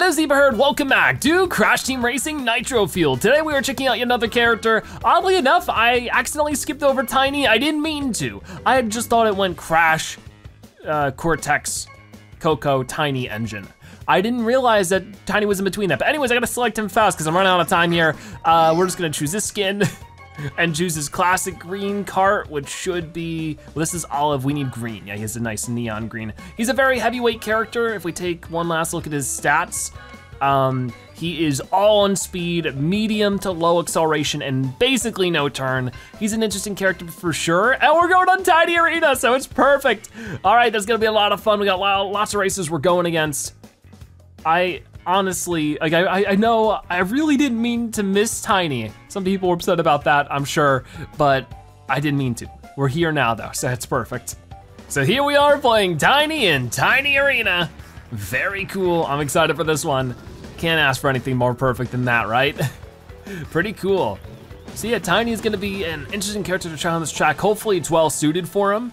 What is Zebraherd? Welcome back to Crash Team Racing Nitro Fuel. Today we are checking out another character. Oddly enough, I accidentally skipped over Tiny. I didn't mean to. I just thought it went Crash, uh, Cortex, Coco, Tiny N. Gin. I didn't realize that Tiny was in between that. But anyways, I gotta select him fast because I'm running out of time here. Uh, we're just gonna choose this skin. and chooses classic green cart, which should be, well, this is olive, we need green. Yeah, he has a nice neon green. He's a very heavyweight character. If we take one last look at his stats, um, he is all on speed, medium to low acceleration, and basically no turn. He's an interesting character for sure. And we're going on Tiny Arena, so it's perfect. All right, that's gonna be a lot of fun. We got lots of races we're going against. I honestly, like I, I know I really didn't mean to miss Tiny. Some people were upset about that, I'm sure, but I didn't mean to. We're here now though, so it's perfect. So here we are playing Tiny in Tiny Arena. Very cool, I'm excited for this one. Can't ask for anything more perfect than that, right? Pretty cool. So yeah, Tiny is gonna be an interesting character to try on this track. Hopefully it's well suited for him.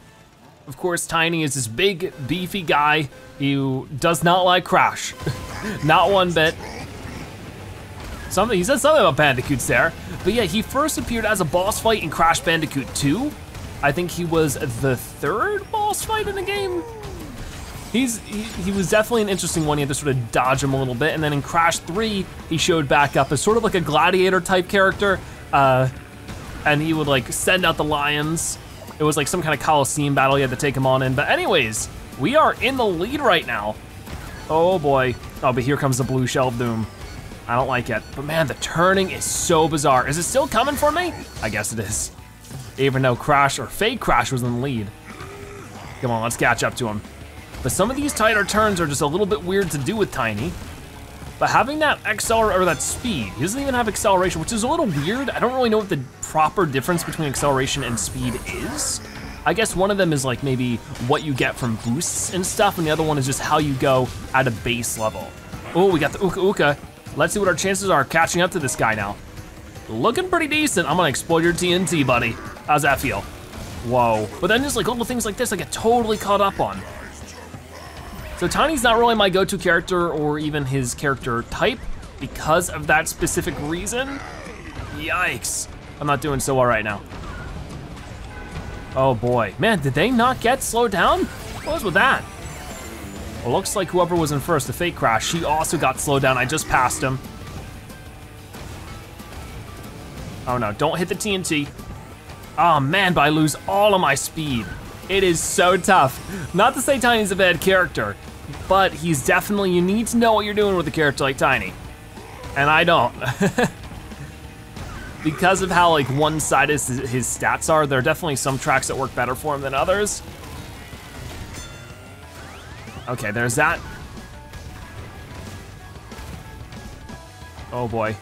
Of course, Tiny is this big, beefy guy who does not like Crash. not one bit. Something, he said something about Bandicoots there. But yeah, he first appeared as a boss fight in Crash Bandicoot 2. I think he was the third boss fight in the game. He's he, he, was definitely an interesting one. You had to sort of dodge him a little bit. And then in Crash 3, he showed back up as sort of like a gladiator type character. Uh, and he would like send out the lions it was like some kind of Coliseum battle you had to take him on in. But anyways, we are in the lead right now. Oh boy. Oh, but here comes the blue shell of doom. I don't like it. But man, the turning is so bizarre. Is it still coming for me? I guess it is. Even though Crash or fake Crash was in the lead. Come on, let's catch up to him. But some of these tighter turns are just a little bit weird to do with Tiny. But having that accelerate or that speed, he doesn't even have acceleration, which is a little weird. I don't really know what the proper difference between acceleration and speed is. I guess one of them is like maybe what you get from boosts and stuff, and the other one is just how you go at a base level. Oh, we got the Uka Uka. Let's see what our chances are catching up to this guy now. Looking pretty decent. I'm gonna explode your TNT, buddy. How's that feel? Whoa. But then just like little things like this I get totally caught up on. So Tiny's not really my go-to character or even his character type because of that specific reason. Yikes. I'm not doing so well right now. Oh boy. Man, did they not get slowed down? What was with that? Well, looks like whoever was in first, the fake crash, she also got slowed down. I just passed him. Oh no, don't hit the TNT. Oh ah, man, but I lose all of my speed. It is so tough. Not to say Tiny's a bad character, but he's definitely, you need to know what you're doing with a character like Tiny. And I don't. because of how like one-sided his stats are, there are definitely some tracks that work better for him than others. Okay, there's that. Oh boy.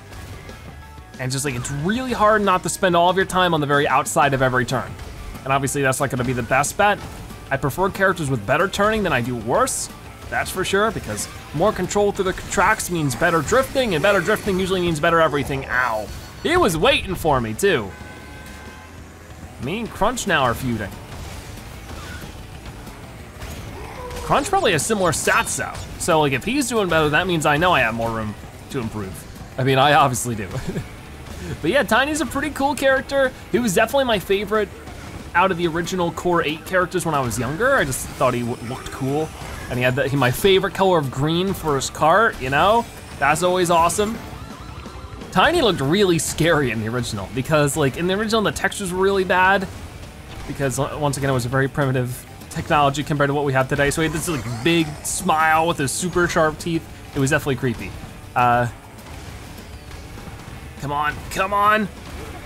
And just like, it's really hard not to spend all of your time on the very outside of every turn. And obviously that's not gonna be the best bet. I prefer characters with better turning than I do worse, that's for sure, because more control through the tracks means better drifting, and better drifting usually means better everything. Ow. He was waiting for me too. Me and Crunch now are feuding. Crunch probably has similar stats though. So like if he's doing better, that means I know I have more room to improve. I mean, I obviously do. but yeah, Tiny's a pretty cool character. He was definitely my favorite out of the original Core 8 characters when I was younger. I just thought he looked cool. And he had the, he, my favorite color of green for his cart, you know? That's always awesome. Tiny looked really scary in the original because like in the original the textures were really bad because once again it was a very primitive technology compared to what we have today. So he had this like big smile with his super sharp teeth. It was definitely creepy. Uh, come on, come on.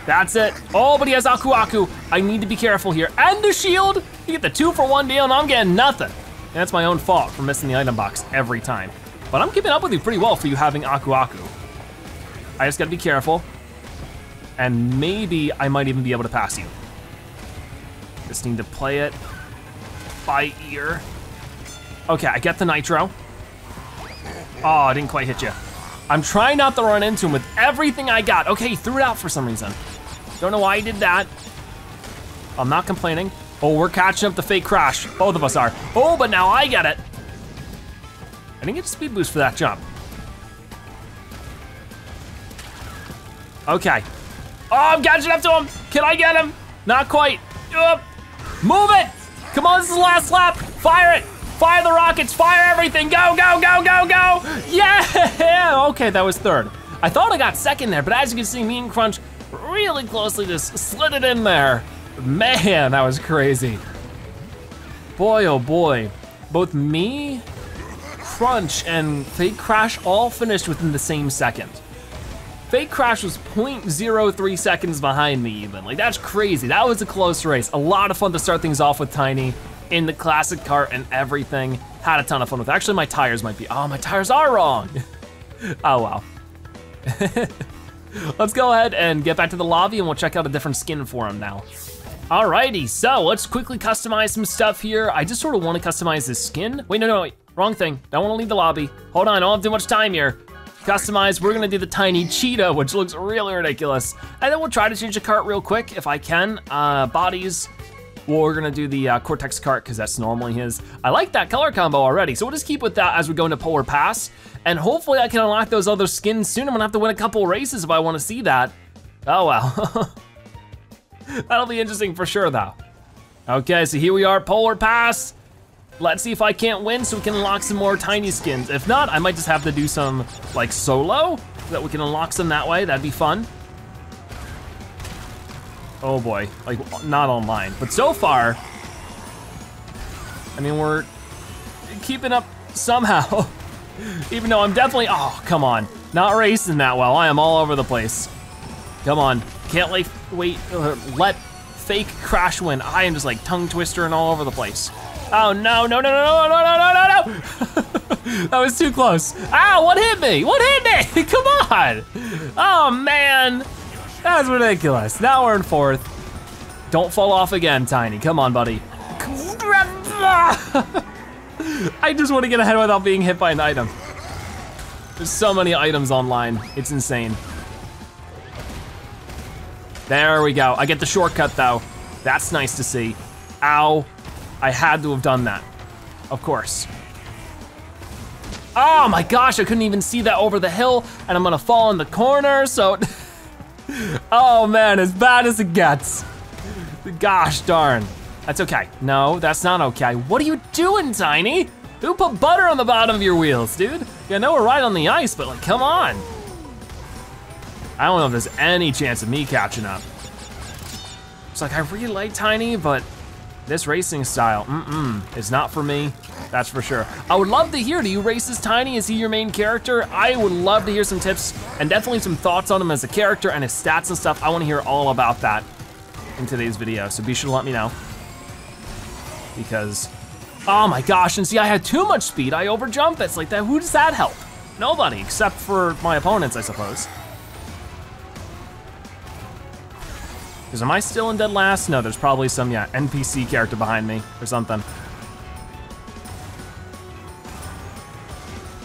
That's it. Oh, but he has Aku Aku. I need to be careful here. And the shield. You get the two for one deal and I'm getting nothing. And that's my own fault for missing the item box every time. But I'm keeping up with you pretty well for you having Aku Aku. I just gotta be careful. And maybe I might even be able to pass you. Just need to play it by ear. Okay, I get the nitro. Oh, I didn't quite hit you. I'm trying not to run into him with everything I got. Okay, he threw it out for some reason. Don't know why he did that. I'm not complaining. Oh, we're catching up the fake crash. Both of us are. Oh, but now I get it. I didn't get a speed boost for that jump. Okay. Oh, I'm catching up to him. Can I get him? Not quite. Oh, move it. Come on, this is the last lap. Fire it. Fire the rockets. Fire everything. Go, go, go, go, go. Yeah. Okay, that was third. I thought I got second there, but as you can see, me and Crunch really closely just slid it in there. Man, that was crazy. Boy, oh boy. Both me, Crunch, and Fake Crash all finished within the same second. Fake Crash was 0.03 seconds behind me even. Like that's crazy, that was a close race. A lot of fun to start things off with Tiny in the classic cart and everything. Had a ton of fun with. Actually, my tires might be, oh, my tires are wrong. oh, wow. let's go ahead and get back to the lobby and we'll check out a different skin for him now. Alrighty, so let's quickly customize some stuff here. I just sort of want to customize this skin. Wait, no, no, wait, wrong thing. Don't want to leave the lobby. Hold on, I don't have too much time here. Customize, we're gonna do the tiny cheetah, which looks really ridiculous. And then we'll try to change the cart real quick if I can. Uh, bodies, well, we're gonna do the uh, Cortex cart because that's normally his. I like that color combo already, so we'll just keep with that as we go into Polar Pass. And hopefully I can unlock those other skins soon. I'm gonna have to win a couple races if I wanna see that. Oh well. That'll be interesting for sure though. Okay, so here we are, Polar Pass. Let's see if I can't win so we can unlock some more tiny skins. If not, I might just have to do some like solo so that we can unlock some that way. That'd be fun. Oh boy, like not online. But so far, I mean, we're keeping up somehow. Even though I'm definitely, oh, come on. Not racing that well, I am all over the place. Come on, can't like, wait, uh, let fake crash win. I am just like tongue twister and all over the place. Oh no, no, no, no, no, no, no, no, no, that was too close. Ow, what hit me? What hit me? Come on. Oh man, that's ridiculous. Now we're in fourth. Don't fall off again, Tiny. Come on, buddy. I just want to get ahead without being hit by an item. There's so many items online. It's insane. There we go. I get the shortcut though. That's nice to see. Ow. I had to have done that. Of course. Oh my gosh, I couldn't even see that over the hill and I'm gonna fall in the corner, so. oh man, as bad as it gets. Gosh darn. That's okay. No, that's not okay. What are you doing, Tiny? Who put butter on the bottom of your wheels, dude? Yeah, I know we're right on the ice, but like, come on. I don't know if there's any chance of me catching up. It's like, I really like Tiny, but this racing style, mm-mm, is not for me, that's for sure. I would love to hear, do you race as Tiny? Is he your main character? I would love to hear some tips and definitely some thoughts on him as a character and his stats and stuff. I wanna hear all about that in today's video, so be sure to let me know. Because, oh my gosh, and see I had too much speed, I overjumped. it's like that, who does that help? Nobody, except for my opponents, I suppose. Because am I still in dead last? No, there's probably some, yeah, NPC character behind me or something.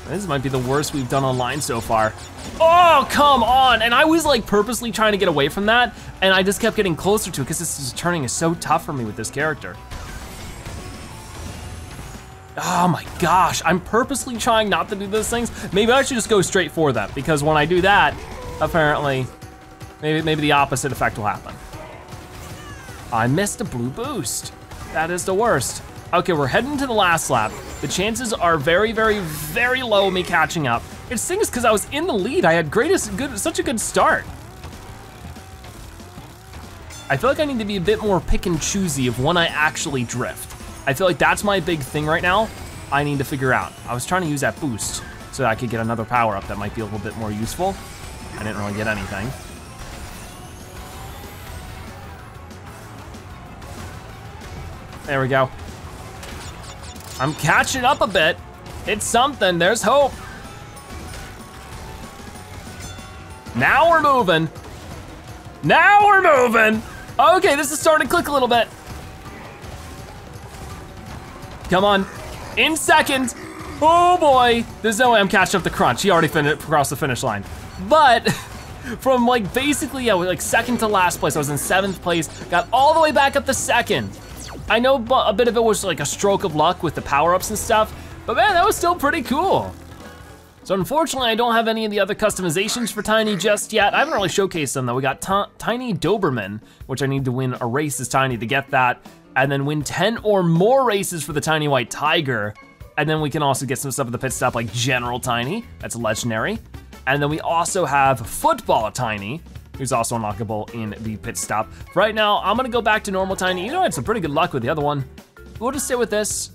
This might be the worst we've done online so far. Oh, come on. And I was like purposely trying to get away from that and I just kept getting closer to it because this is turning is so tough for me with this character. Oh my gosh, I'm purposely trying not to do those things. Maybe I should just go straight for that because when I do that, apparently, maybe, maybe the opposite effect will happen. I missed a blue boost. That is the worst. Okay, we're heading to the last lap. The chances are very, very, very low me catching up. It stings because I was in the lead. I had greatest, good, such a good start. I feel like I need to be a bit more pick and choosy of when I actually drift. I feel like that's my big thing right now. I need to figure out. I was trying to use that boost so that I could get another power up that might be a little bit more useful. I didn't really get anything. There we go. I'm catching up a bit. It's something, there's hope. Now we're moving. Now we're moving. Okay, this is starting to click a little bit. Come on, in second. Oh boy, there's no way I'm catching up the crunch. He already finished across the finish line. But from like basically, yeah, like second to last place, I was in seventh place, got all the way back up to second. I know a bit of it was like a stroke of luck with the power-ups and stuff, but man, that was still pretty cool. So unfortunately, I don't have any of the other customizations for Tiny just yet. I haven't really showcased them though. We got Tiny Doberman, which I need to win a race as Tiny to get that, and then win 10 or more races for the Tiny White Tiger. And then we can also get some stuff at the pit stop like General Tiny, that's legendary. And then we also have Football Tiny, who's also unlockable in the pit stop. Right now, I'm gonna go back to normal Tiny. You know, I had some pretty good luck with the other one. We'll just stay with this.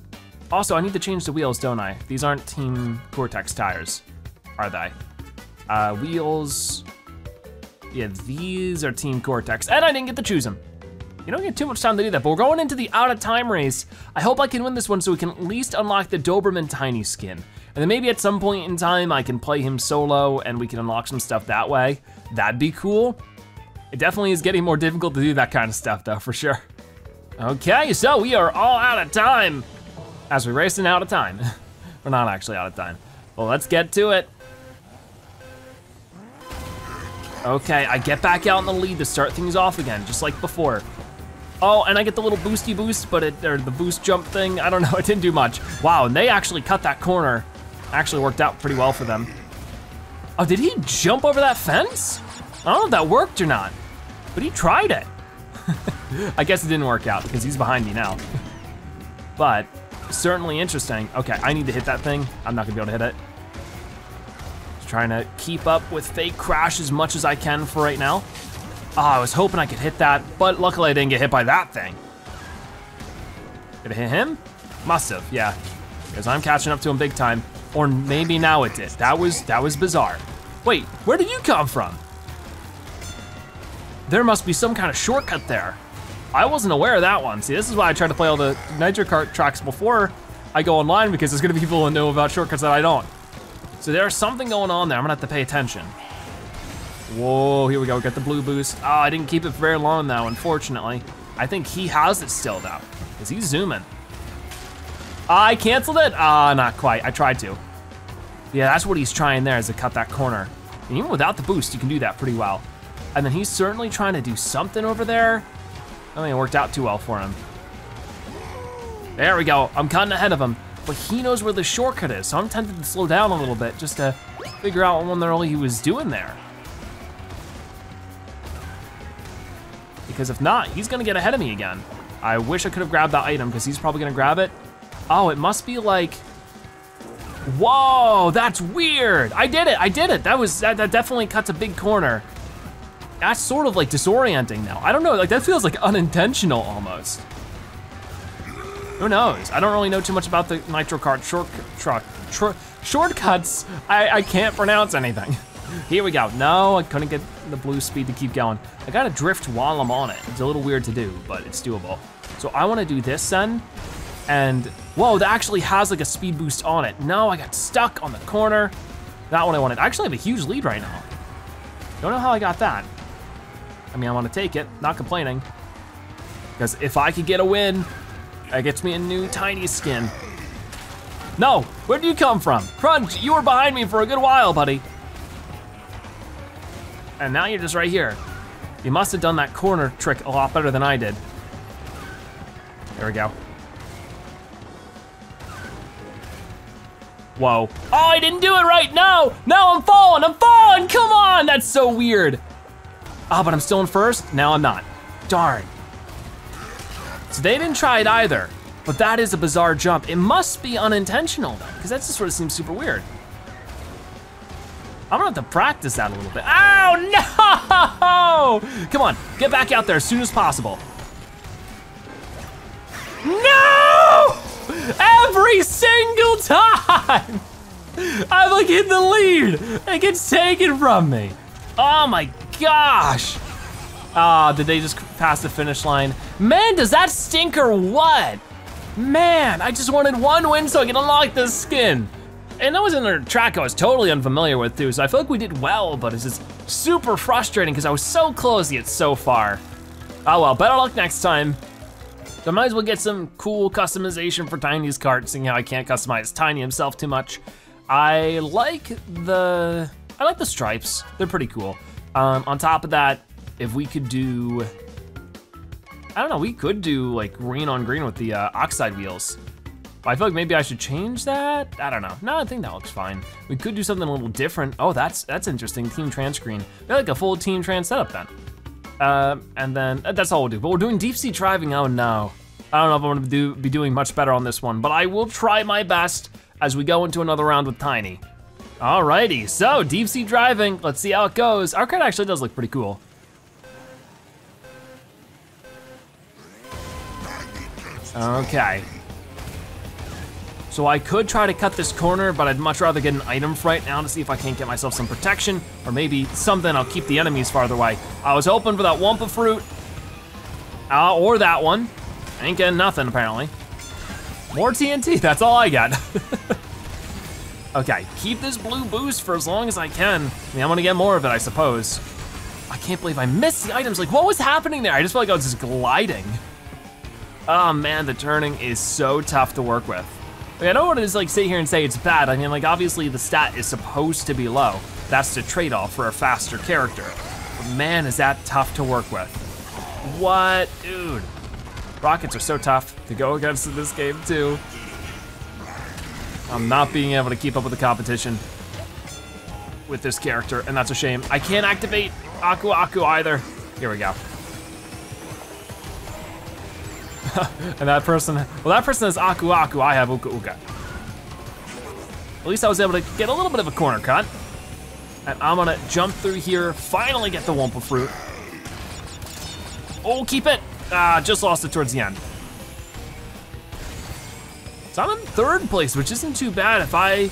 Also, I need to change the wheels, don't I? These aren't Team Cortex tires, are they? Uh, wheels, yeah, these are Team Cortex, and I didn't get to choose them. You don't get too much time to do that, but we're going into the out of time race. I hope I can win this one so we can at least unlock the Doberman Tiny skin. And then maybe at some point in time I can play him solo and we can unlock some stuff that way. That'd be cool. It definitely is getting more difficult to do that kind of stuff though, for sure. Okay, so we are all out of time as we're racing out of time. we're not actually out of time. Well, let's get to it. Okay, I get back out in the lead to start things off again, just like before. Oh, and I get the little boosty boost, but it, or the boost jump thing, I don't know, it didn't do much. Wow, and they actually cut that corner. Actually worked out pretty well for them. Oh, did he jump over that fence? I don't know if that worked or not, but he tried it. I guess it didn't work out because he's behind me now. but certainly interesting. Okay, I need to hit that thing. I'm not gonna be able to hit it. Just trying to keep up with fake crash as much as I can for right now. Oh, I was hoping I could hit that, but luckily I didn't get hit by that thing. Did it hit him? Must have, yeah. Because I'm catching up to him big time. Or maybe now it did. That was, that was bizarre. Wait, where did you come from? There must be some kind of shortcut there. I wasn't aware of that one. See, this is why I try to play all the Nitro Kart tracks before I go online because there's gonna be people who know about shortcuts that I don't. So there's something going on there. I'm gonna have to pay attention. Whoa, here we go, We get the blue boost. Oh, I didn't keep it for very long though, unfortunately. I think he has it still though. Is he zooming? I canceled it? Ah, uh, not quite, I tried to. Yeah, that's what he's trying there is to cut that corner. And even without the boost, you can do that pretty well. And then he's certainly trying to do something over there. I don't think it worked out too well for him. There we go, I'm cutting ahead of him. But he knows where the shortcut is, so I'm tempted to slow down a little bit just to figure out what the hell he was doing there. because if not, he's gonna get ahead of me again. I wish I could have grabbed that item because he's probably gonna grab it. Oh, it must be like, whoa, that's weird. I did it, I did it. That was, that, that definitely cuts a big corner. That's sort of like disorienting now. I don't know, like that feels like unintentional almost. Who knows? I don't really know too much about the Nitro Kart short, truck, shortcuts. I, I can't pronounce anything. Here we go. No, I couldn't get the blue speed to keep going. I gotta drift while I'm on it. It's a little weird to do, but it's doable. So I wanna do this then, and whoa, that actually has like a speed boost on it. No, I got stuck on the corner. Not what I wanted. I actually have a huge lead right now. Don't know how I got that. I mean, I wanna take it, not complaining. Because if I could get a win, that gets me a new tiny skin. No, where would you come from? Crunch, you were behind me for a good while, buddy and now you're just right here. You must have done that corner trick a lot better than I did. There we go. Whoa. Oh, I didn't do it right, no! No, I'm falling, I'm falling, come on! That's so weird. Oh, but I'm still in first? Now I'm not. Darn. So they didn't try it either, but that is a bizarre jump. It must be unintentional though, because that just sort of seems super weird. I'm gonna have to practice that a little bit. Oh, no! Come on, get back out there as soon as possible. No! Every single time! I'm like in the lead. It gets taken from me. Oh my gosh. Ah, did they just pass the finish line? Man, does that stink or what? Man, I just wanted one win so I can unlock this skin. And that was in a track I was totally unfamiliar with too, so I feel like we did well, but it's just super frustrating because I was so close yet so far. Oh well, better luck next time. So I might as well get some cool customization for Tiny's cart, seeing how I can't customize Tiny himself too much. I like the, I like the stripes. They're pretty cool. Um, on top of that, if we could do, I don't know, we could do like green on green with the uh, oxide wheels. I feel like maybe I should change that. I don't know. No, I think that looks fine. We could do something a little different. Oh, that's that's interesting. Team Trance screen. They're like a full team Trance setup then. Uh, and then uh, that's all we'll do. But we're doing deep sea driving. Oh no. I don't know if I'm gonna do, be doing much better on this one, but I will try my best as we go into another round with Tiny. Alrighty, so deep sea driving. Let's see how it goes. Our card actually does look pretty cool. Okay. So I could try to cut this corner, but I'd much rather get an item right now to see if I can't get myself some protection, or maybe something, I'll keep the enemies farther away. I was hoping for that Wumpa fruit, uh, or that one. I Ain't getting nothing, apparently. More TNT, that's all I got. okay, keep this blue boost for as long as I can. I mean, I'm gonna get more of it, I suppose. I can't believe I missed the items. Like, what was happening there? I just felt like I was just gliding. Oh man, the turning is so tough to work with. Like, I don't want to just like sit here and say it's bad. I mean, like obviously the stat is supposed to be low. That's the trade-off for a faster character. But man, is that tough to work with. What, dude? Rockets are so tough to go against in this game too. I'm not being able to keep up with the competition with this character, and that's a shame. I can't activate Aku Aku either. Here we go. and that person, well that person has Aku Aku, I have Uka Uka. At least I was able to get a little bit of a corner cut. And I'm gonna jump through here, finally get the Wumpa Fruit. Oh, keep it. Ah, just lost it towards the end. So I'm in third place, which isn't too bad. If I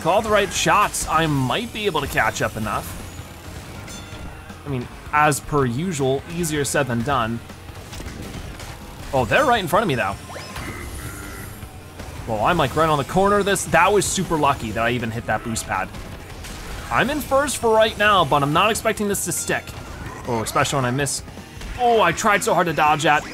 call the right shots, I might be able to catch up enough. I mean, as per usual, easier said than done. Oh, they're right in front of me though. Well, I'm like right on the corner of this. That was super lucky that I even hit that boost pad. I'm in first for right now, but I'm not expecting this to stick. Oh, especially when I miss. Oh, I tried so hard to dodge that.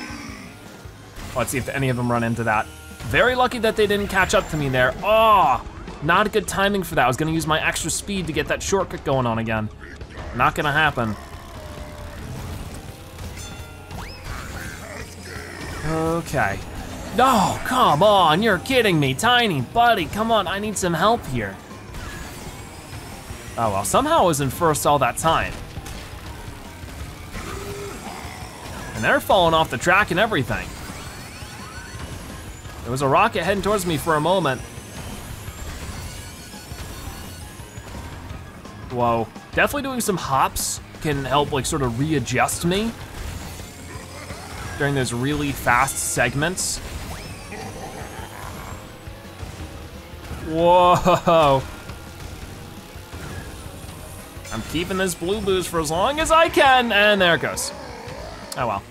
Let's see if any of them run into that. Very lucky that they didn't catch up to me there. Oh, not a good timing for that. I was gonna use my extra speed to get that shortcut going on again. Not gonna happen. Okay. No, come on, you're kidding me. Tiny, buddy, come on, I need some help here. Oh well, somehow I was in first all that time. And they're falling off the track and everything. There was a rocket heading towards me for a moment. Whoa, definitely doing some hops can help like sort of readjust me during those really fast segments. Whoa. I'm keeping this blue boost for as long as I can, and there it goes. Oh well.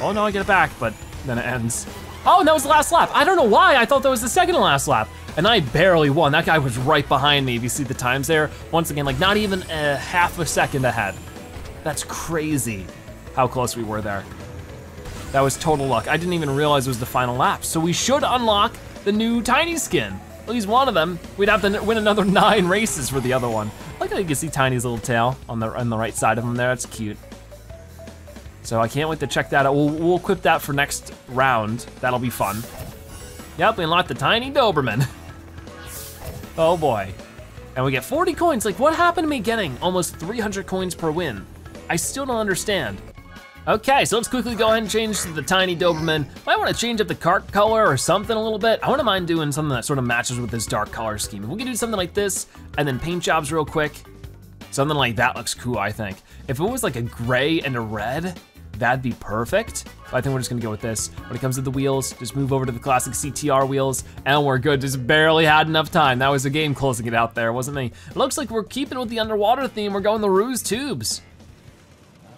Oh no, I get it back, but then it ends. Oh, that was the last lap. I don't know why, I thought that was the second to last lap. And I barely won. That guy was right behind me, if you see the times there. Once again, like not even a half a second ahead. That's crazy how close we were there. That was total luck. I didn't even realize it was the final lap. So we should unlock the new Tiny skin. At least one of them. We'd have to win another nine races for the other one. Like how you can see Tiny's little tail on the on the right side of him there. That's cute. So I can't wait to check that out. We'll, we'll equip that for next round. That'll be fun. Yep, we unlocked the Tiny Doberman. oh boy. And we get 40 coins. Like, what happened to me getting almost 300 coins per win? I still don't understand. Okay, so let's quickly go ahead and change to the Tiny Doberman. Might wanna change up the cart color or something a little bit. I wouldn't mind doing something that sort of matches with this dark color scheme. If we could do something like this and then paint jobs real quick, something like that looks cool, I think. If it was like a gray and a red, that'd be perfect. But I think we're just gonna go with this. When it comes to the wheels, just move over to the classic CTR wheels and we're good. Just barely had enough time. That was the game closing it out there, wasn't me? It looks like we're keeping with the underwater theme. We're going the Roo's tubes.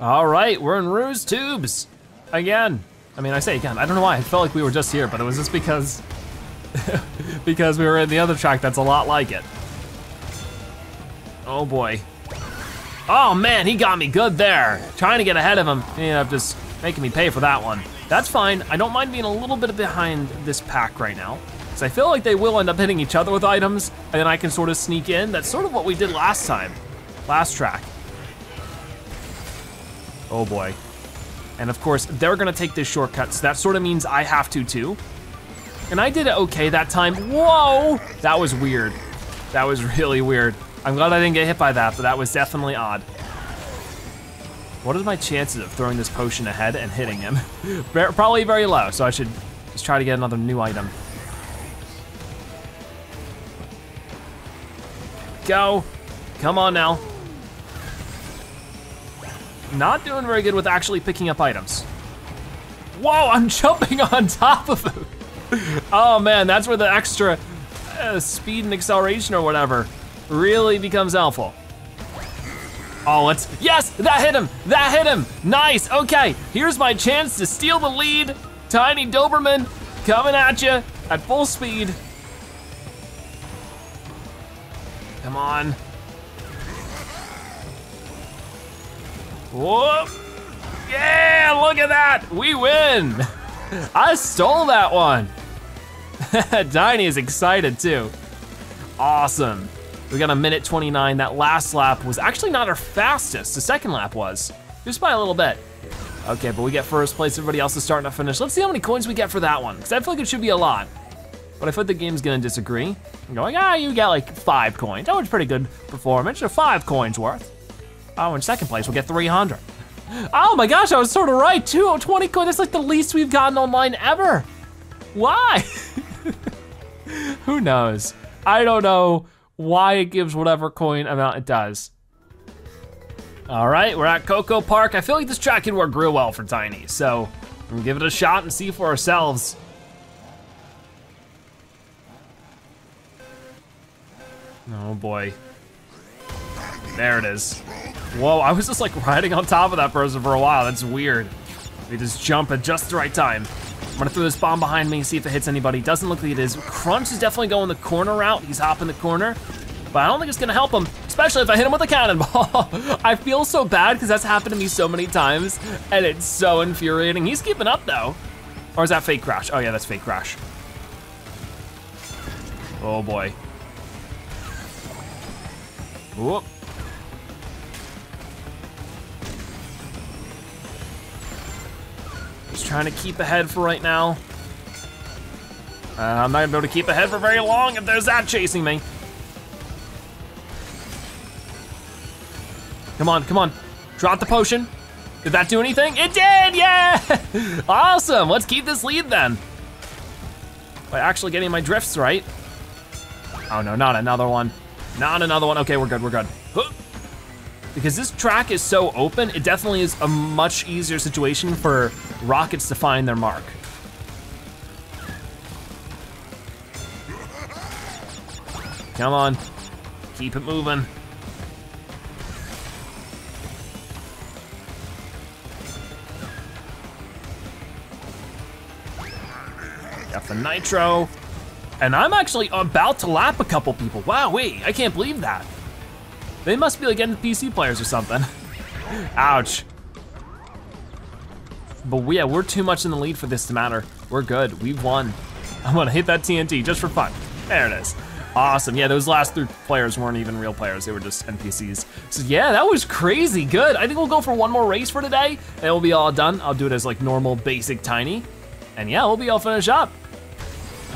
All right, we're in Roo's Tubes again. I mean, I say again, I don't know why, I felt like we were just here, but it was just because, because we were in the other track that's a lot like it. Oh boy. Oh man, he got me good there. Trying to get ahead of him, ended up just making me pay for that one. That's fine, I don't mind being a little bit behind this pack right now. Because I feel like they will end up hitting each other with items, and then I can sort of sneak in. That's sort of what we did last time, last track. Oh boy. And of course, they're gonna take this shortcut, so that sort of means I have to too. And I did it okay that time. Whoa, that was weird. That was really weird. I'm glad I didn't get hit by that, but that was definitely odd. What are my chances of throwing this potion ahead and hitting him? Probably very low, so I should just try to get another new item. Go, come on now. Not doing very good with actually picking up items. Whoa, I'm jumping on top of him. oh man, that's where the extra uh, speed and acceleration or whatever really becomes helpful. Oh, let's, yes, that hit him, that hit him. Nice, okay, here's my chance to steal the lead. Tiny Doberman coming at you at full speed. Come on. Whoop. Yeah, look at that, we win. I stole that one. Tiny is excited too. Awesome. We got a minute 29. That last lap was actually not our fastest. The second lap was, just by a little bit. Okay, but we get first place. Everybody else is starting to finish. Let's see how many coins we get for that one, because I feel like it should be a lot. But I feel like the game's gonna disagree. I'm going, ah, you got like five coins. That was pretty good performance. Or five coins worth. Oh, in second place, we'll get 300. Oh my gosh, I was sort of right. 220 coins, that's like the least we've gotten online ever. Why? Who knows? I don't know why it gives whatever coin amount it does. All right, we're at Coco Park. I feel like this track can work real well for Tiny, so we'll give it a shot and see for ourselves. Oh boy. There it is. Whoa, I was just like riding on top of that person for a while. That's weird. We just jump at just the right time. I'm gonna throw this bomb behind me, and see if it hits anybody. Doesn't look like it is. Crunch is definitely going the corner route. He's hopping the corner, but I don't think it's gonna help him, especially if I hit him with a cannonball. I feel so bad because that's happened to me so many times and it's so infuriating. He's keeping up though. Or is that fake crash? Oh yeah, that's fake crash. Oh boy. Whoop. Just trying to keep ahead for right now. Uh, I'm not gonna be able to keep ahead for very long if there's that chasing me. Come on, come on. Drop the potion. Did that do anything? It did, yeah! awesome, let's keep this lead then. By actually getting my drifts right. Oh no, not another one. Not another one, okay, we're good, we're good. Because this track is so open, it definitely is a much easier situation for rockets to find their mark. Come on, keep it moving. Got the nitro. And I'm actually about to lap a couple people. Wow, wait, I can't believe that. They must be like NPC players or something. Ouch. But we, yeah, we're too much in the lead for this to matter. We're good, we've won. I'm gonna hit that TNT just for fun. There it is. Awesome, yeah, those last three players weren't even real players, they were just NPCs. So yeah, that was crazy good. I think we'll go for one more race for today, and we'll be all done. I'll do it as like normal, basic, tiny. And yeah, we'll be all finished up.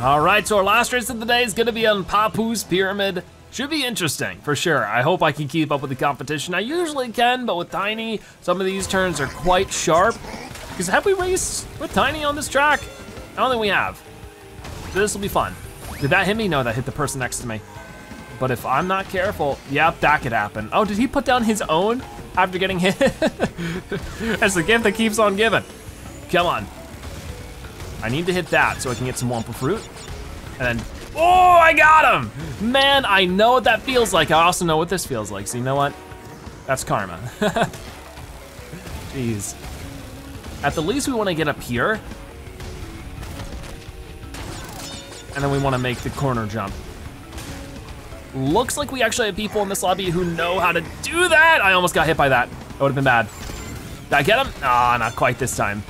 All right, so our last race of the day is gonna be on Papu's Pyramid. Should be interesting, for sure. I hope I can keep up with the competition. I usually can, but with Tiny, some of these turns are quite sharp. Because have we raced with Tiny on this track? I don't think we have. This will be fun. Did that hit me? No, that hit the person next to me. But if I'm not careful, yep, that could happen. Oh, did he put down his own after getting hit? That's the gift that keeps on giving. Come on. I need to hit that so I can get some Wumpa Fruit. And then, oh, I got him! Man, I know what that feels like. I also know what this feels like, so you know what? That's karma. Jeez. At the least we wanna get up here. And then we wanna make the corner jump. Looks like we actually have people in this lobby who know how to do that. I almost got hit by that. That would've been bad. Did I get him? Ah, oh, not quite this time.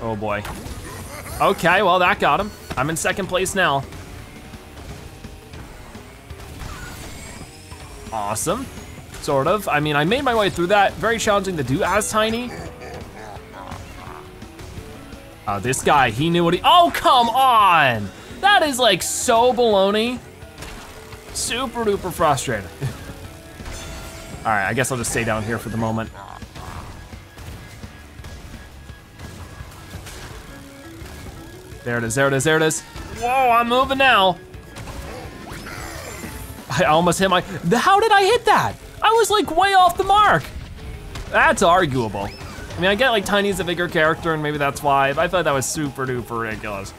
Oh boy. Okay, well that got him. I'm in second place now. Awesome, sort of. I mean, I made my way through that. Very challenging to do as Tiny. Uh, this guy, he knew what he, oh, come on. That is like so baloney. Super duper frustrated. All right, I guess I'll just stay down here for the moment. There it is, there it is, there it is. Whoa, I'm moving now. I almost hit my, how did I hit that? I was like way off the mark. That's arguable. I mean, I get like Tiny's a bigger character and maybe that's why, but I thought that was super duper ridiculous.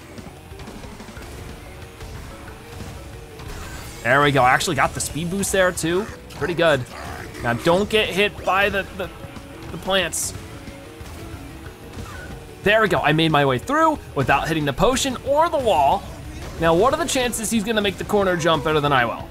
There we go, I actually got the speed boost there too. Pretty good. Now don't get hit by the, the, the plants. There we go, I made my way through without hitting the potion or the wall. Now what are the chances he's gonna make the corner jump better than I will?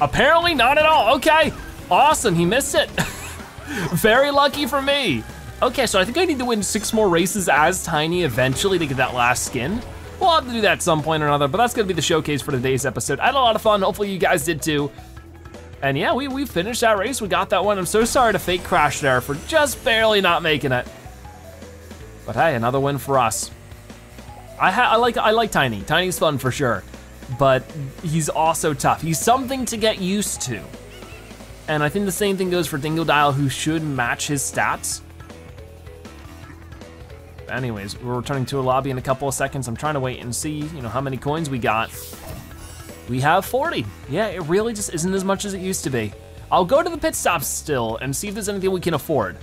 Apparently not at all, okay. Awesome, he missed it. Very lucky for me. Okay, so I think I need to win six more races as Tiny eventually to get that last skin. We'll have to do that at some point or another, but that's gonna be the showcase for today's episode. I had a lot of fun, hopefully you guys did too. And yeah, we, we finished that race, we got that one. I'm so sorry to fake crash there for just barely not making it. But hey, another win for us. I, I like I like Tiny, Tiny's fun for sure but he's also tough. He's something to get used to. And I think the same thing goes for Dingodile, who should match his stats. Anyways, we're returning to a lobby in a couple of seconds. I'm trying to wait and see, you know, how many coins we got. We have 40. Yeah, it really just isn't as much as it used to be. I'll go to the pit stops still and see if there's anything we can afford.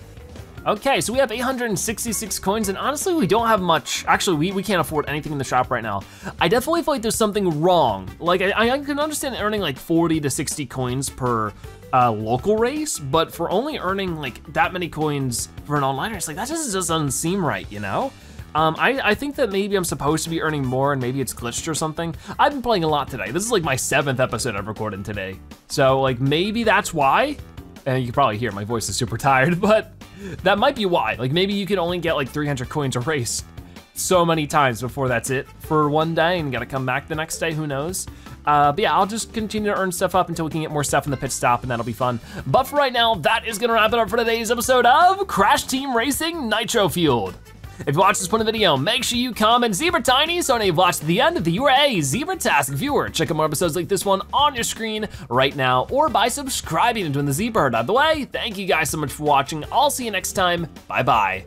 Okay, so we have 866 coins, and honestly, we don't have much. Actually, we, we can't afford anything in the shop right now. I definitely feel like there's something wrong. Like, I, I can understand earning like 40 to 60 coins per uh, local race, but for only earning like that many coins for an online race, like that just doesn't seem right, you know? Um, I, I, think that maybe I'm supposed to be earning more and maybe it's glitched or something. I've been playing a lot today. This is like my seventh episode I've recorded today. So like maybe that's why. And you can probably hear my voice is super tired, but that might be why. Like maybe you can only get like 300 coins a race so many times before that's it for one day and gotta come back the next day, who knows? Uh, but yeah, I'll just continue to earn stuff up until we can get more stuff in the pit stop and that'll be fun. But for right now, that is gonna wrap it up for today's episode of Crash Team Racing Nitro Fueled. If you watched this point of the video, make sure you comment Zebra Tiny so now you've watched the end of the URA Zebra Task viewer. Check out more episodes like this one on your screen right now or by subscribing and join the Zebra Herd. Of the way, thank you guys so much for watching. I'll see you next time. Bye bye.